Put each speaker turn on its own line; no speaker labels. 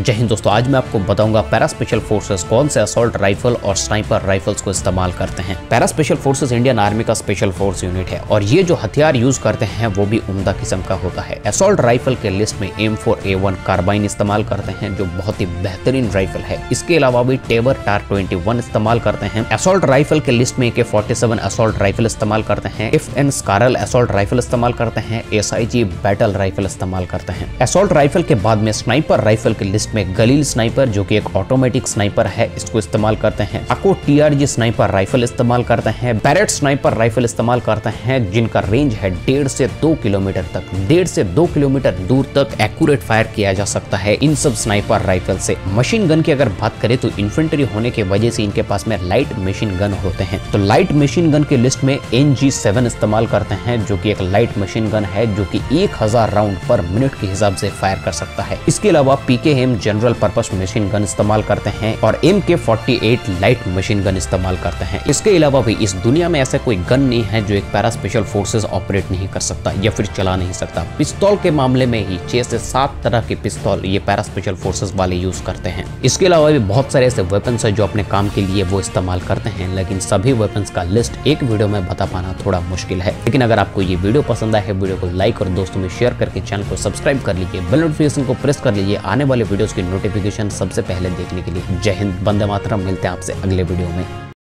जय हिंद दोस्तों, आज मैं आपको बताऊँगा पैरा स्पेशल फोर्सेस कौन से असोल्ट राइफल और स्नाइपर राइफल्स को इस्तेमाल करते हैं। Para special forces Indian army का स्पेशल फोर्स यूनिट है और ये जो हथियार यूज़ करते हैं, वो भी उम्दा किस्म का होता है। असोल्ट राइफल के लिस्ट में M four A one carbine इस्तेमाल करते हैं, जो बहुत ही बेहतरीन राइफल है। इसके अलावा भी टेबर टार ट्वेंटी वन इस्तेमाल करते हैं। असोल्ट राइफल के लिस्ट में के फोर्टी सेवन असॉल्ट राइफल इस्तेमाल करते हैं। F N SCAR assault rifle इस्तेमाल करते हैं। S I G battle rifle इस्तेमाल करते हैं। असोल्ट राइफल के बाद में स्नाइपर राइफल के लिस्ट में गलील स्नाइपर, जो कि एक ऑटोमेटिक स्नाइपर है, इसको इस्तेमाल करते हैं। अको टीआरजी स्नाइपर राइफल इस्तेमाल करते हैं। बैरेट स्नाइपर राइफल इस्तेमाल करते हैं, जिनका रेंज है डेढ़ से दो किलोमीटर तक। डेढ़ से दो किलोमीटर दूर तक एक्यूरेट फायर किया जा सकता है इन सब स्नाइपर राइफल से। मशीन गन की अगर बात करें तो इन्फेंट्री होने की वजह से इनके पास में लाइट मशीन गन होते हैं। तो लाइट मशीन गन की लिस्ट में एन इस्तेमाल करते हैं, जो कि एक लाइट मशीन गन है, जो कि एक हज़ार राउंड पर मिनट के हिसाब से फायर कर सकता है। इसके अलावा PK M general purpose machine gun इस्तेमाल करते हैं और एम के लाइट मशीन गन इस्तेमाल करते हैं। इसके अलावा भी इस दुनिया में ऐसा कोई गन नहीं है जो एक पैरा स्पेशल फोर्सेज ऑपरेट नहीं कर सकता या फिर चला नहीं सकता। पिस्तौल के मामले में ही छह से सात तरह के पिस्तौल ये पैरा स्पेशल फोर्सेज वाले यूज़ करते हैं। इसके अलावा भी बहुत सारे ऐसे वेपन्स है जो अपने काम के लिए वो इस्तेमाल करते हैं, लेकिन सभी वेपन्स का लिस्ट एक वीडियो में बता पाना थोड़ा मुश्किल है। लेकिन अगर आपको ये वीडियो पसंद आए, वीडियो को लाइक और दोस्तों में शेयर करके चैनल को सब्सक्राइब कर लीजिए। बेल नोटिफिकेशन को प्रेस कर लीजिए। आने वाले वीडियोस की नोटिफिकेशन सबसे पहले देखने के लिए जय हिंद बंदे मातरम, मिलते हैं आपसे अगले वीडियो में।